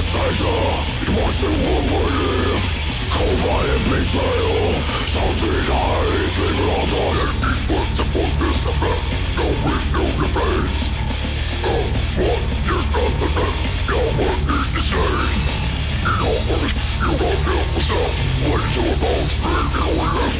Poseidon, immersive will believe Combative missile, something I think wrong on it was to full discipline, no know the defense Oh, what you got the best, now what need to say You know first, you got to yourself, what is your boss, baby, going left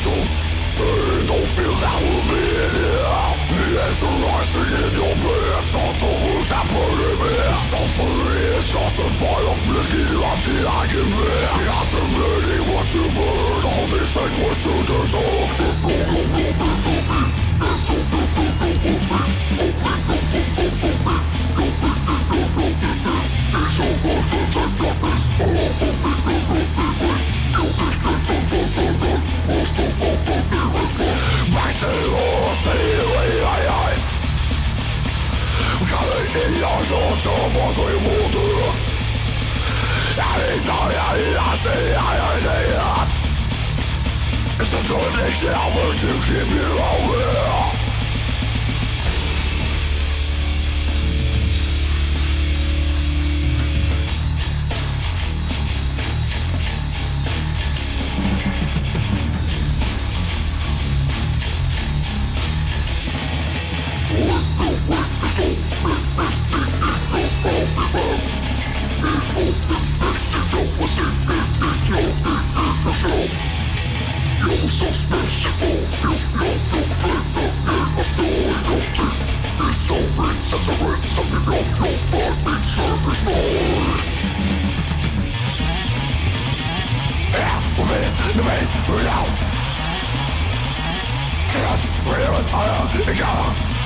special. Don't feel that will be in here It's rising in your pants Not the words that believe it Suffering is just a fire flicking lives in me. After many what you've heard All these things you deserve. и я желчу возле воды. Витая и осияя Что чудик сявы тихи мировые and the rings of the yum yum that circus boy Yeah, we're in the maze, we're out. Chaos, we're in it, I am,